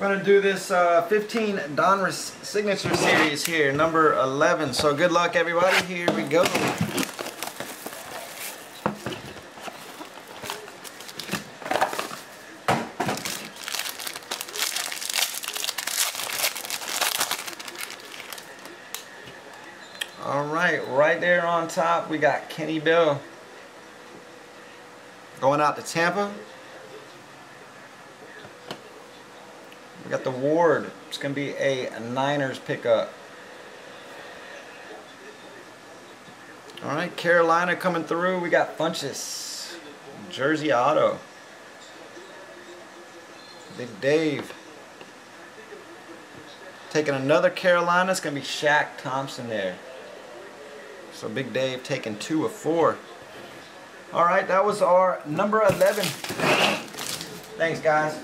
We're going to do this uh, 15 Donruss Signature Series here, number 11. So good luck, everybody. Here we go. All right, right there on top, we got Kenny Bell. Going out to Tampa. We got the Ward. It's going to be a Niners pickup. All right, Carolina coming through. We got Funchess. Jersey Auto. Big Dave. Taking another Carolina. It's going to be Shaq Thompson there. So Big Dave taking two of four. All right, that was our number 11. Thanks, guys.